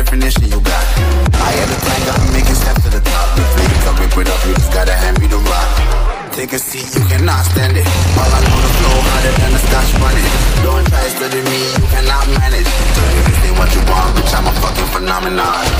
definition you got. I had a plan, I'm making steps to the top. The fleet, I whip it up, you just gotta hand me the rock. Take a seat, you cannot stand it. All I know the flow harder than the scotch running. Don't try studying me, you cannot manage. Tell me this ain't what you want, bitch, I'm a fucking phenomenon.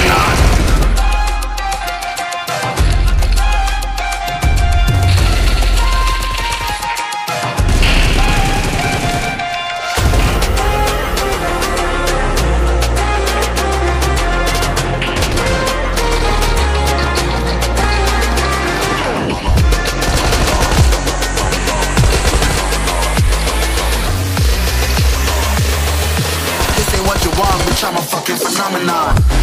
I'm a fucking phenomenon.